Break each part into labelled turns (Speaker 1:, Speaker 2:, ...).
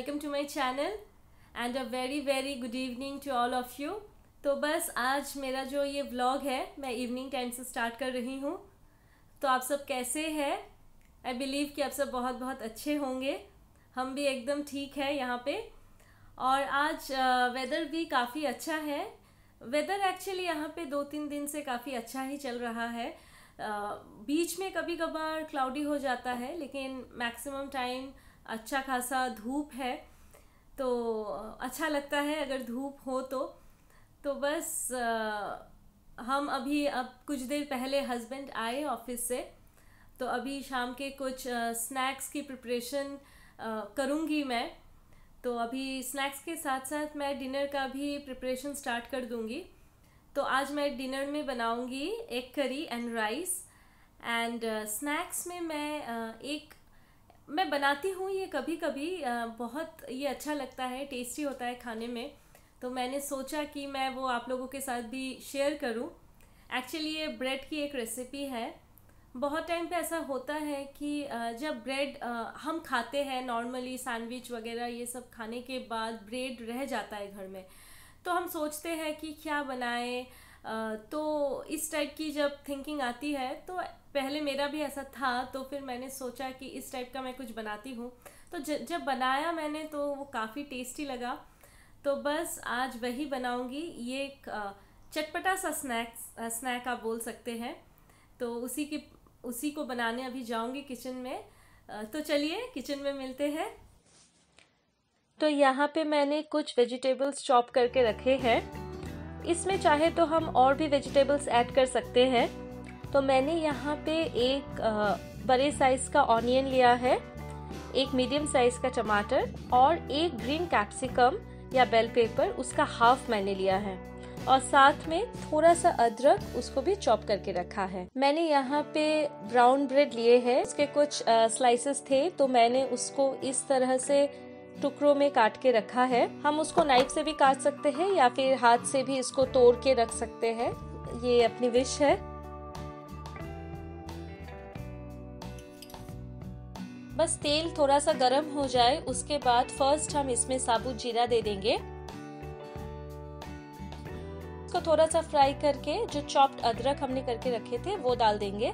Speaker 1: Channel and a very very good evening to all of you तो बस आज मेरा जो ये व्लॉग है, मैं इवनिंग टाइम से स्टार्ट कर रही हूँ। तो आप सब कैसे हैं? आई बिलीव कि आप सब बहुत बहुत अच्छे होंगे। हम भी एकदम ठीक है यहाँ पे। और आज वेदर भी काफ़ी अच्छा है। वेदर एक्चुअली यहाँ पे दो तीन दिन से काफ़ी अच्छा ही चल रहा है। बीच में कभी कभार क्लाउडी हो जाता है, लेकिन मैक्सिमम टाइम अच्छा खासा धूप है तो अच्छा लगता है अगर धूप हो तो। तो बस हम अभी अब कुछ देर पहले हस्बैंड आए ऑफ़िस से तो अभी शाम के कुछ स्नैक्स की प्रिपरेशन करूँगी मैं। तो अभी स्नैक्स के साथ साथ मैं डिनर का भी प्रिपरेशन स्टार्ट कर दूँगी। तो आज मैं डिनर में बनाऊँगी एक करी एंड राइस। एंड स्नैक्स में मैं एक मैं बनाती हूँ ये कभी कभी बहुत ये अच्छा लगता है, टेस्टी होता है खाने में। तो मैंने सोचा कि मैं वो आप लोगों के साथ भी शेयर करूँ। एक्चुअली ये ब्रेड की एक रेसिपी है। बहुत टाइम पे ऐसा होता है कि जब ब्रेड हम खाते हैं नॉर्मली सैंडविच वगैरह ये सब खाने के बाद ब्रेड रह जाता है घर में। तो हम सोचते हैं कि क्या बनाएँ? तो इस टाइप की जब थिंकिंग आती है तो पहले मेरा भी ऐसा था तो फिर मैंने सोचा कि इस टाइप का मैं कुछ बनाती हूँ। तो ज, जब बनाया मैंने तो वो काफ़ी टेस्टी लगा। तो बस आज वही बनाऊँगी। ये एक चटपटा सा स्नैक्स स्नैक आप बोल सकते हैं। तो उसी की उसी को बनाने अभी जाऊँगी किचन में। तो चलिए किचन में मिलते हैं। तो यहाँ पे मैंने कुछ वेजिटेबल्स चॉप करके रखे हैं। इसमें चाहे तो हम और भी वेजिटेबल्स ऐड कर सकते हैं। तो मैंने यहाँ पे एक बड़े साइज़ का ऑनियन लिया है, एक मीडियम साइज़ का टमाटर और एक ग्रीन कैप्सिकम या बेल पेपर उसका हाफ़ मैंने लिया है। और साथ में थोड़ा सा अदरक उसको भी चॉप करके रखा है। मैंने यहाँ पे ब्राउन ब्रेड लिए हैं, उसके कुछ स्लाइसेस थे तो मैंने उसको इस तरह से टुकड़ों में काट के रखा है। हम उसको नाइफ से भी काट सकते हैं या फिर हाथ से भी इसको तोड़ के रख सकते हैं। ये अपनी विश है। बस तेल थोड़ा सा गर्म हो जाए, उसके बाद फ़र्स्ट हम इसमें साबुत जीरा दे देंगे। इसको थोड़ा सा फ्राई करके जो चॉप्ड अदरक हमने करके रखे थे, वो डाल देंगे।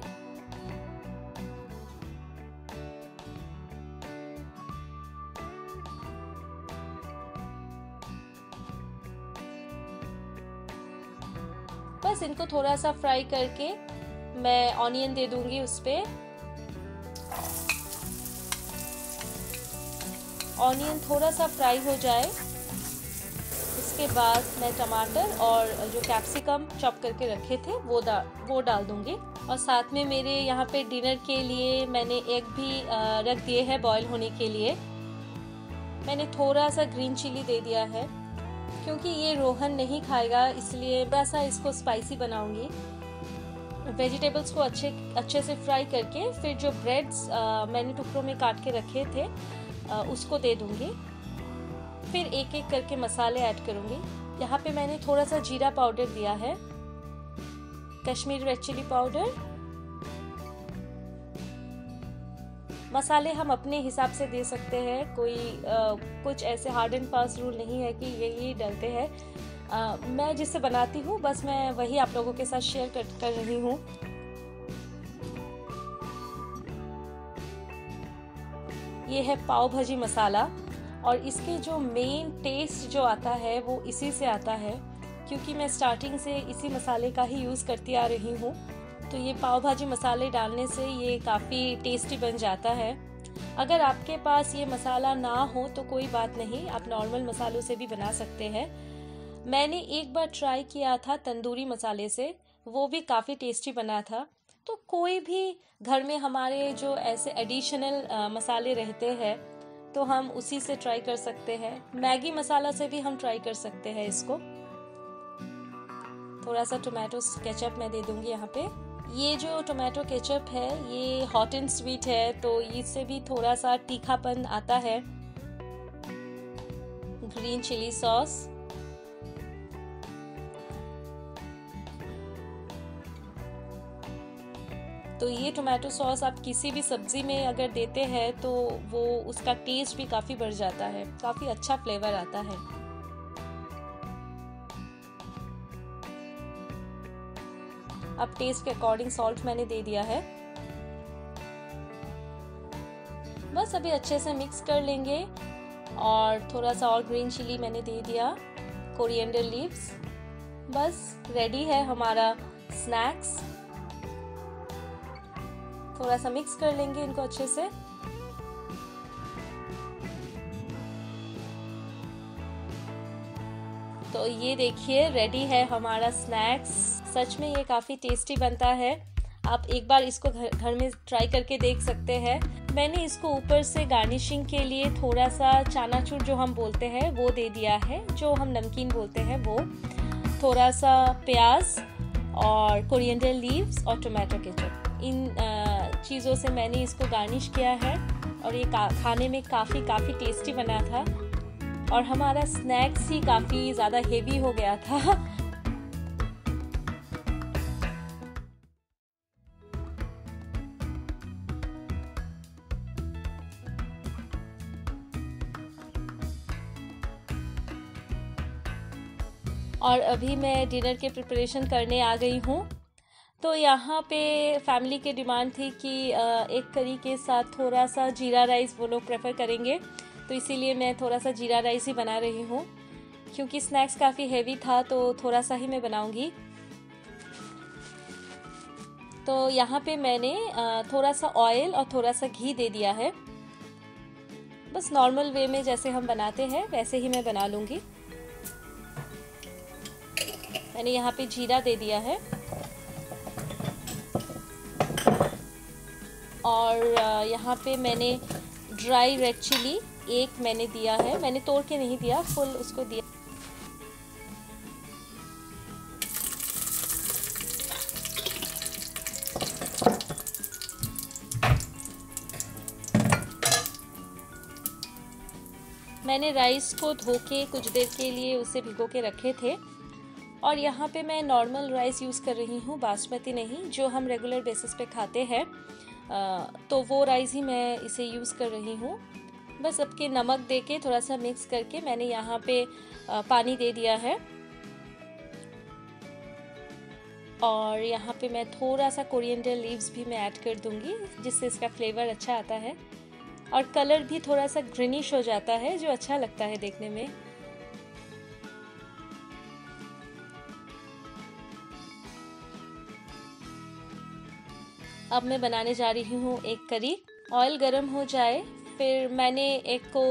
Speaker 1: बस इनको थोड़ा सा फ्राई करके मैं ऑनियन दे दूँगी उस पर ऑनियन थोड़ा सा फ्राई हो जाए। इसके बाद मैं टमाटर और जो कैप्सिकम चॉप करके रखे थे, वो डाल वो डाल दूँगी। और साथ में मेरे यहाँ पे डिनर के लिए मैंने एग भी रख दिए हैं बॉईल होने के लिए। मैंने थोड़ा सा ग्रीन चिली दे दिया है, क्योंकि ये रोहन नहीं खाएगा, इसलिए थोड़ा सा इसको स्पाइसी बनाऊँगी। वेजिटेबल्स को अच्छे अच्छे से फ्राई करके, फिर जो ब्रेड्स मैंने टुकड़ों में काट के रखे थे उसको दे दूँगी। फिर एक एक करके मसाले ऐड करूँगी। यहाँ पे मैंने थोड़ा सा जीरा पाउडर दिया है। Kashmir red chilli powder. मसाले हम अपने हिसाब से दे सकते हैं। कोई आ, कुछ ऐसे हार्ड एंड फास्ट रूल नहीं है कि यही डलते हैं। मैं जिससे बनाती हूँ बस मैं वही आप लोगों के साथ शेयर कर, कर रही हूँ। ये है पाव भाजी मसाला। और इसके जो मेन टेस्ट जो आता है, वो इसी से आता है। क्योंकि मैं स्टार्टिंग से इसी मसाले का ही यूज़ करती आ रही हूँ। तो ये पाव भाजी मसाले डालने से ये काफ़ी टेस्टी बन जाता है। अगर आपके पास ये मसाला ना हो तो कोई बात नहीं, आप नॉर्मल मसालों से भी बना सकते हैं। मैंने एक बार ट्राई किया था तंदूरी मसाले से, वो भी काफ़ी टेस्टी बना था। तो कोई भी घर में हमारे जो ऐसे एडिशनल मसाले रहते हैं तो हम उसी से ट्राई कर सकते हैं। मैगी मसाला से भी हम ट्राई कर सकते हैं इसको। थोड़ा सा टोमेटो केचप मैं दे दूँगी यहाँ पे। ये जो टोमेटो केचप है, ये हॉट एंड स्वीट है तो इससे भी थोड़ा सा तीखापन आता है। ग्रीन चिली सॉस तो ये टोमेटो सॉस आप किसी भी सब्ज़ी में अगर देते हैं तो वो उसका टेस्ट भी काफ़ी बढ़ जाता है, काफ़ी अच्छा फ्लेवर आता है। अब टेस्ट के अकॉर्डिंग सॉल्ट मैंने दे दिया है। बस अभी अच्छे से मिक्स कर लेंगे, और थोड़ा सा और ग्रीन चिली मैंने दे दिया कोरिएंडर लीव्स बस रेडी है हमारा स्नैक्स थोड़ा सा मिक्स कर लेंगे इनको अच्छे से। तो ये देखिए रेडी है हमारा स्नैक्स सच में ये काफ़ी टेस्टी बनता है। आप एक बार इसको घर में ट्राई करके देख सकते हैं। मैंने इसको ऊपर से गार्निशिंग के लिए थोड़ा सा चानाचूर जो हम बोलते हैं, वो दे दिया है, जो हम नमकीन बोलते हैं वो। थोड़ा सा प्याज और कोरिएंडर लीव्स और टोमेटो केचप इन चीज़ों से मैंने इसको गार्निश किया है और ये खाने में काफ़ी काफ़ी टेस्टी बना था। और हमारा स्नैक्स ही काफ़ी ज़्यादा हेवी हो गया था। और अभी मैं डिनर के प्रिपरेशन करने आ गई हूँ। तो यहाँ पे फैमिली की डिमांड थी कि एक करी के साथ थोड़ा सा जीरा राइस वो लोग प्रेफर करेंगे। तो इसीलिए मैं थोड़ा सा जीरा राइस ही बना रही हूँ। क्योंकि स्नैक्स काफ़ी हेवी था तो थोड़ा सा ही मैं बनाऊँगी। तो यहाँ पे मैंने थोड़ा सा ऑयल और थोड़ा सा घी दे दिया है। बस नॉर्मल वे में जैसे हम बनाते हैं, वैसे ही मैं बना लूँगी। मैंने यहाँ पे जीरा दे दिया है। और यहाँ पे मैंने ड्राई रेड चिली एक मैंने दिया है। मैंने तोड़ के नहीं दिया, फुल उसको दिया। मैंने राइस को धो के कुछ देर के लिए उसे भिगो के रखे थे। और यहाँ पे मैं नॉर्मल राइस यूज़ कर रही हूँ, बासमती नहीं, जो हम रेगुलर बेसिस पे खाते हैं। तो वो राइस ही मैं इसे यूज़ कर रही हूँ। बस अब के नमक दे के थोड़ा सा मिक्स करके मैंने यहाँ पे पानी दे दिया है। और यहाँ पे मैं थोड़ा सा कोरिएंडर लीव्स भी मैं ऐड कर दूँगी, जिससे इसका फ्लेवर अच्छा आता है। और कलर भी थोड़ा सा ग्रीनिश हो जाता है, जो अच्छा लगता है देखने में। अब मैं बनाने जा रही हूँ एक करी। ऑयल गर्म हो जाए फिर मैंने एक को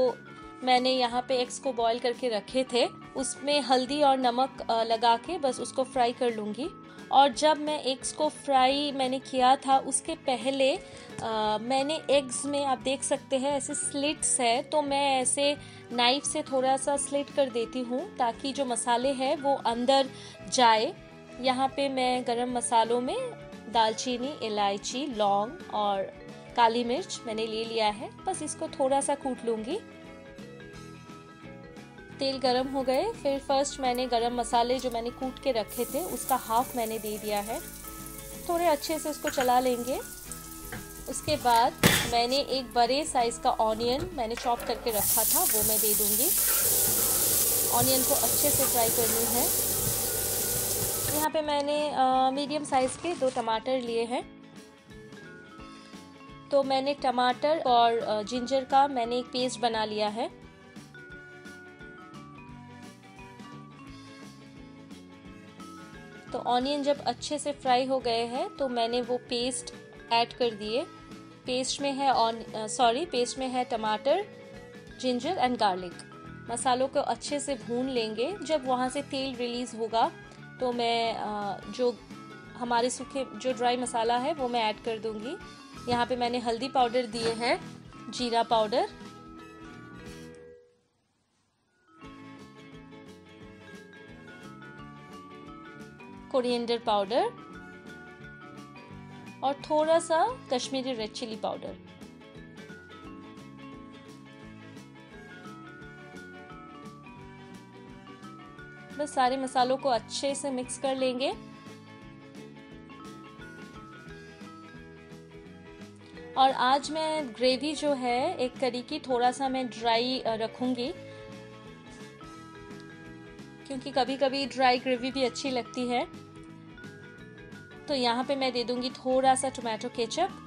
Speaker 1: मैंने यहाँ पे एग्स को बॉईल करके रखे थे। उसमें हल्दी और नमक लगा के बस उसको फ्राई कर लूँगी। और जब मैं एग्स को फ्राई मैंने किया था उसके पहले आ, मैंने एग्स में आप देख सकते हैं ऐसे स्लिट्स है तो मैं ऐसे नाइफ से थोड़ा सा स्लिट कर देती हूँ ताकि जो मसाले हैं वो अंदर जाए। यहाँ पे मैं गरम मसालों में दालचीनी, इलायची, लौंग और काली मिर्च मैंने ले लिया है। बस इसको थोड़ा सा कूट लूँगी। तेल गरम हो गए। फिर फ़र्स्ट मैंने गरम मसाले जो मैंने कूट के रखे थे, उसका हाफ़ मैंने दे दिया है। थोड़े अच्छे से उसको चला लेंगे। उसके बाद मैंने एक बड़े साइज़ का ऑनियन मैंने चॉप करके रखा था, वो मैं दे दूँगी। ऑनियन को अच्छे से फ्राई करनी है। यहाँ पे मैंने मीडियम साइज़ के दो टमाटर लिए हैं। तो मैंने टमाटर और जिंजर का मैंने एक पेस्ट बना लिया है। तो ऑनियन जब अच्छे से फ्राई हो गए हैं तो मैंने वो पेस्ट ऐड कर दिए। पेस्ट में है ऑन सॉरी पेस्ट में है टमाटर जिंजर एंड गार्लिक मसालों को अच्छे से भून लेंगे। जब वहाँ से तेल रिलीज़ होगा तो मैं जो हमारे सूखे, जो ड्राई मसाला है, वो मैं ऐड कर दूँगी। यहाँ पे मैंने हल्दी पाउडर दिए हैं, जीरा पाउडर कोरिएंडर पाउडर और थोड़ा सा कश्मीरी रेड चिली पाउडर बस सारे मसालों को अच्छे से मिक्स कर लेंगे। और आज मैं ग्रेवी जो है, एक करी की थोड़ा सा मैं ड्राई रखूँगी। क्योंकि कभी कभी ड्राई ग्रेवी भी अच्छी लगती है। तो यहाँ पे मैं दे दूँगी थोड़ा सा टोमेटो केचप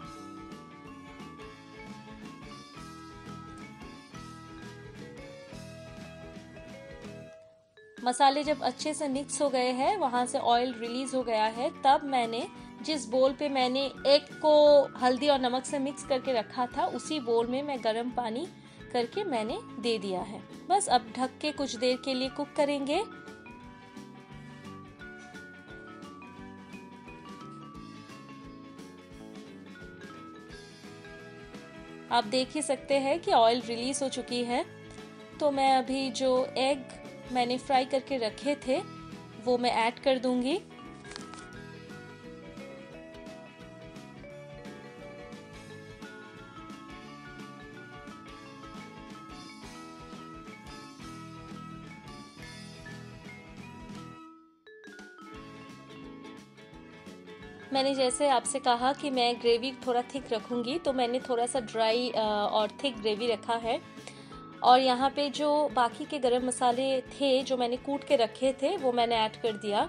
Speaker 1: मसाले जब अच्छे से मिक्स हो गए हैं, वहाँ से ऑयल रिलीज़ हो गया है, तब मैंने जिस बोल पे मैंने एग को हल्दी और नमक से मिक्स करके रखा था, उसी बोल में मैं गर्म पानी करके मैंने दे दिया है। बस अब ढक के कुछ देर के लिए कुक करेंगे। आप देख ही सकते हैं कि ऑयल रिलीज़ हो चुकी है। तो मैं अभी जो एग मैंने फ्राई करके रखे थे, वो मैं ऐड कर दूँगी। मैंने जैसे आपसे कहा कि मैं ग्रेवी थोड़ा थिक रखूँगी तो मैंने थोड़ा सा ड्राई और थिक ग्रेवी रखा है। और यहाँ पे जो बाकी के गरम मसाले थे, जो मैंने कूट के रखे थे, वो मैंने ऐड कर दिया।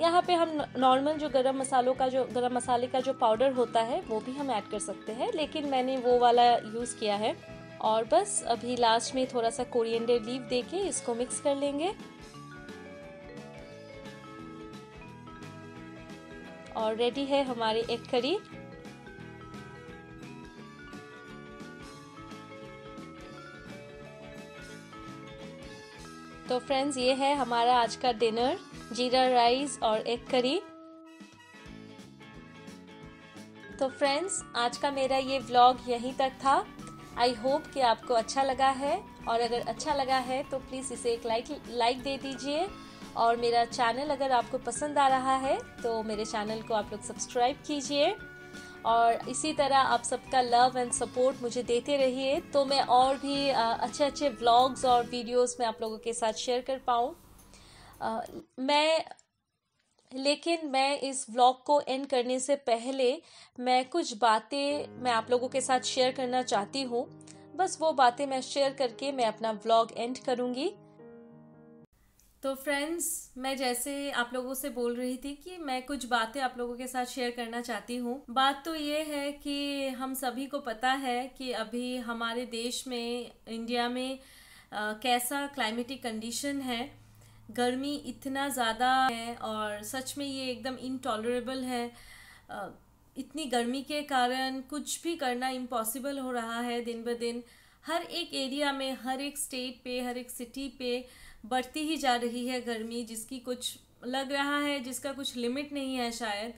Speaker 1: यहाँ पे हम नॉर्मल जो गरम मसालों का जो, गरम मसाले का जो पाउडर होता है, वो भी हम ऐड कर सकते हैं, लेकिन मैंने वो वाला यूज़ किया है। और बस अभी लास्ट में थोड़ा सा कोरिएंडर लीव दे के इसको मिक्स कर लेंगे। और रेडी है हमारी एक करी। तो फ्रेंड्स ये है हमारा आज का डिनर जीरा राइस और एग करी तो फ्रेंड्स आज का मेरा ये व्लॉग यहीं तक था। आई होप कि आपको अच्छा लगा है। और अगर अच्छा लगा है तो प्लीज़ इसे एक लाइक लाइक दे दीजिए। और मेरा चैनल अगर आपको पसंद आ रहा है तो मेरे चैनल को आप लोग सब्सक्राइब कीजिए। और इसी तरह आप सबका लव एंड सपोर्ट मुझे देते रहिए। तो मैं और भी अच्छे अच्छे व्लॉग्स और वीडियोस में आप लोगों के साथ शेयर कर पाऊँ। मैं, लेकिन मैं इस व्लॉग को एंड करने से पहले मैं कुछ बातें मैं आप लोगों के साथ शेयर करना चाहती हूँ। बस वो बातें मैं शेयर करके मैं अपना व्लॉग एंड करूँगी। तो फ्रेंड्स मैं जैसे आप लोगों से बोल रही थी कि मैं कुछ बातें आप लोगों के साथ शेयर करना चाहती हूँ। बात तो ये है कि हम सभी को पता है कि अभी हमारे देश में इंडिया में आ, कैसा क्लाइमेटिक कंडीशन है। गर्मी इतना ज़्यादा है और सच में ये एकदम इनटॉलरेबल है। आ, इतनी गर्मी के कारण कुछ भी करना इम्पॉसिबल हो रहा है दिन ब दिन। हर एक एरिया में हर एक स्टेट पे हर एक सिटी पे बढ़ती ही जा रही है गर्मी जिसकी कुछ लग रहा है जिसका कुछ लिमिट नहीं है शायद।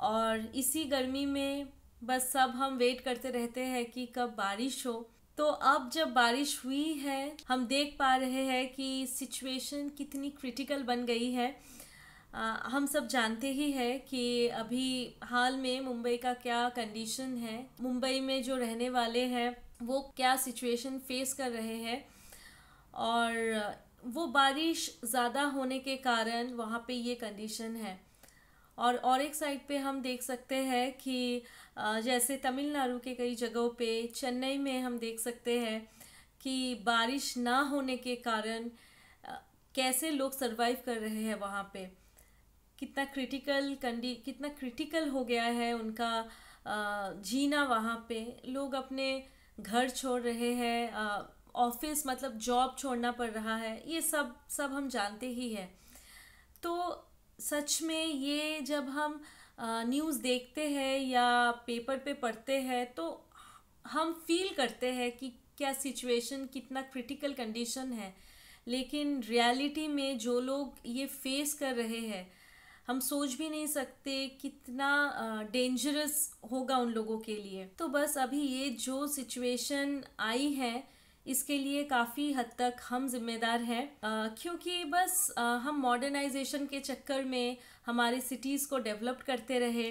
Speaker 1: और इसी गर्मी में बस सब हम वेट करते रहते हैं कि कब बारिश हो। तो अब जब बारिश हुई है हम देख पा रहे हैं कि सिचुएशन कितनी क्रिटिकल बन गई है। आ, हम सब जानते ही है कि अभी हाल में मुंबई का क्या कंडीशन है। मुंबई में जो रहने वाले हैं वो क्या सिचुएशन फेस कर रहे हैं। और वो बारिश ज़्यादा होने के कारण वहाँ पे ये कंडीशन है। और और एक साइड पे हम देख सकते हैं कि जैसे तमिलनाडु के कई जगहों पे, चेन्नई में हम देख सकते हैं कि बारिश ना होने के कारण कैसे लोग सरवाइव कर रहे हैं वहाँ पे। कितना क्रिटिकल कंडी कितना क्रिटिकल हो गया है उनका जीना वहाँ पे। लोग अपने घर छोड़ रहे हैं ऑफ़िस मतलब जॉब छोड़ना पड़ रहा है, ये सब सब हम जानते ही हैं। तो सच में ये जब हम न्यूज़ देखते हैं या पेपर पे पढ़ते हैं तो हम फील करते हैं कि क्या सिचुएशन कितना क्रिटिकल कंडीशन है। लेकिन रियलिटी में जो लोग ये फेस कर रहे हैं, हम सोच भी नहीं सकते कितना डेंजरस होगा उन लोगों के लिए। तो बस अभी ये जो सिचुएशन आई है इसके लिए काफ़ी हद तक हम जिम्मेदार हैं। क्योंकि बस आ, हम मॉडर्नाइजेशन के चक्कर में हमारे सिटीज़ को डेवलप करते रहे।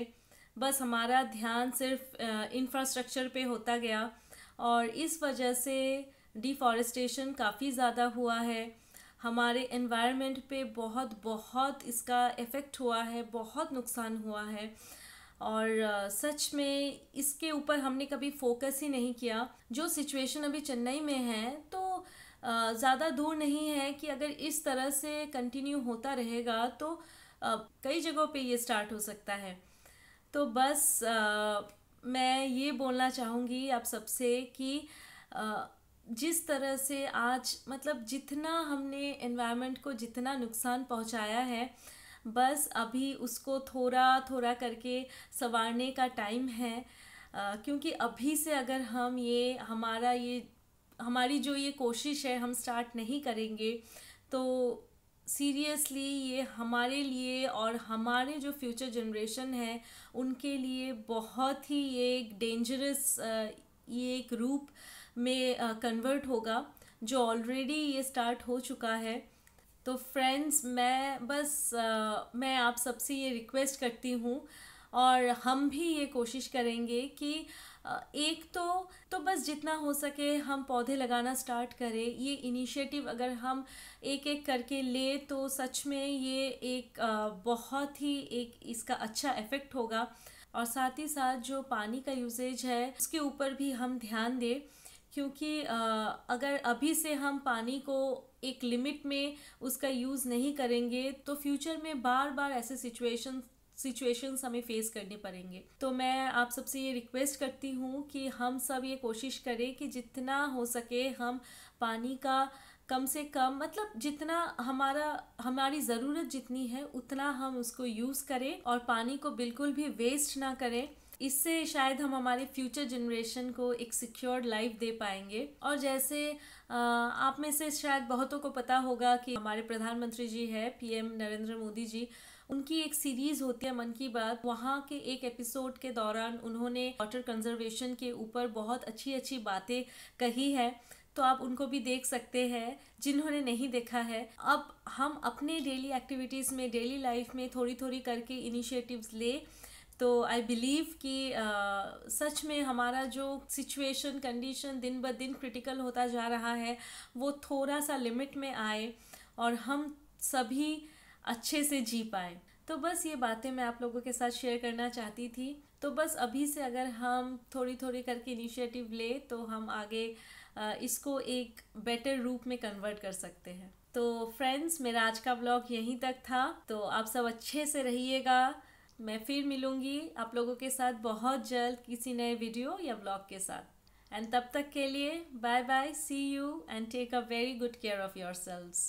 Speaker 1: बस हमारा ध्यान सिर्फ़ इंफ्रास्ट्रक्चर पे होता गया और इस वजह से डिफॉरेस्टेशन काफ़ी ज़्यादा हुआ है। हमारे एनवायरनमेंट पे बहुत बहुत इसका इफ़ेक्ट हुआ है बहुत नुकसान हुआ है। और सच में इसके ऊपर हमने कभी फोकस ही नहीं किया। जो सिचुएशन अभी चेन्नई में है तो ज़्यादा दूर नहीं है कि अगर इस तरह से कंटिन्यू होता रहेगा तो कई जगहों पे ये स्टार्ट हो सकता है। तो बस मैं ये बोलना चाहूँगी आप सबसे कि जिस तरह से आज मतलब जितना हमने एनवायरनमेंट को जितना नुकसान पहुँचाया है बस अभी उसको थोड़ा थोड़ा करके संवारने का टाइम है। क्योंकि अभी से अगर हम ये, हमारा ये, हमारी जो ये कोशिश है, हम स्टार्ट नहीं करेंगे तो सीरियसली ये हमारे लिए और हमारे जो फ्यूचर जनरेशन है, उनके लिए बहुत ही ये एक डेंजरस ये एक रूप में कन्वर्ट होगा, जो ऑलरेडी ये स्टार्ट हो चुका है। तो फ्रेंड्स मैं बस आ, मैं आप सबसे ये रिक्वेस्ट करती हूँ और हम भी ये कोशिश करेंगे कि एक तो तो बस जितना हो सके हम पौधे लगाना स्टार्ट करें। ये इनिशिएटिव अगर हम एक एक करके ले तो सच में ये एक बहुत ही एक इसका अच्छा इफ़ेक्ट होगा। और साथ ही साथ जो पानी का यूजेज है उसके ऊपर भी हम ध्यान दें। क्योंकि अगर अभी से हम पानी को एक लिमिट में उसका यूज़ नहीं करेंगे तो फ्यूचर में बार बार ऐसे सिचुएशन सिचुएशंस हमें फेस करने पड़ेंगे। तो मैं आप सबसे ये रिक्वेस्ट करती हूँ कि हम सब ये कोशिश करें कि जितना हो सके हम पानी का कम से कम मतलब जितना हमारा, हमारी ज़रूरत जितनी है, उतना हम उसको यूज़ करें और पानी को बिल्कुल भी वेस्ट ना करें। इससे शायद हम हमारे फ्यूचर जनरेशन को एक सिक्योर्ड लाइफ दे पाएँगे। और जैसे आप में से शायद बहुतों को पता होगा कि हमारे प्रधानमंत्री जी है पीएम नरेंद्र मोदी जी। उनकी एक सीरीज़ होती है, मन की बात। वहाँ के एक एपिसोड के दौरान उन्होंने वाटर कंजर्वेशन के ऊपर बहुत अच्छी अच्छी बातें कही है। तो आप उनको भी देख सकते हैं, जिन्होंने नहीं देखा है। अब हम अपने डेली एक्टिविटीज़ में डेली लाइफ में थोड़ी थोड़ी करके इनिशिएटिव्स ले तो आई बिलीव कि आ, सच में हमारा जो सिचुएशन कंडीशन दिन ब दिन क्रिटिकल होता जा रहा है वो थोड़ा सा लिमिट में आए और हम सभी अच्छे से जी पाए। तो बस ये बातें मैं आप लोगों के साथ शेयर करना चाहती थी। तो बस अभी से अगर हम थोड़ी थोड़ी करके इनिशिएटिव ले तो हम आगे इसको एक बेटर रूप में कन्वर्ट कर सकते हैं। तो फ्रेंड्स मेरा आज का ब्लॉग यहीं तक था। तो आप सब अच्छे से रहिएगा। मैं फिर मिलूँगी आप लोगों के साथ बहुत जल्द किसी नए वीडियो या ब्लॉग के साथ। एंड तब तक के लिए bye bye see you and take a very good care of yourselves